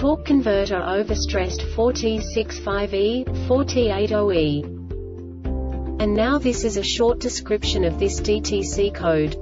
Torque converter overstressed 4T65E, 4T80E. And now this is a short description of this DTC code.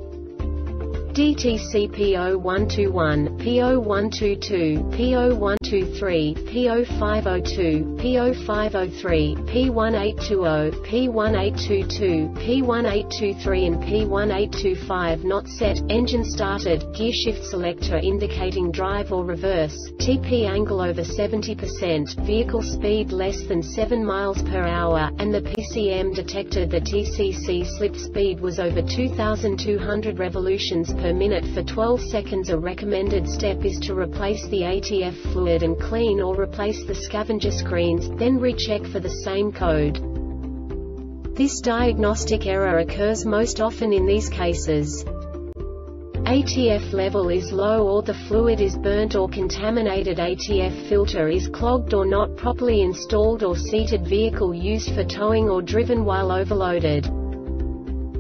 DTC P0121, P0122, P0123, P0502, P0503, P1820, P1822, P1823 and P1825 not set, engine started, gear shift selector indicating drive or reverse, TP angle over 70%, vehicle speed less than 7 miles per hour, and the PCM detected the TCC slip speed was over 2,200 revolutions per minute for 12 seconds. A recommended step is to replace the ATF fluid and clean or replace the scavenger screens, then recheck for the same code. This diagnostic error occurs most often in these cases. ATF level is low or the fluid is burnt or contaminated ATF filter is clogged or not properly installed or seated vehicle used for towing or driven while overloaded.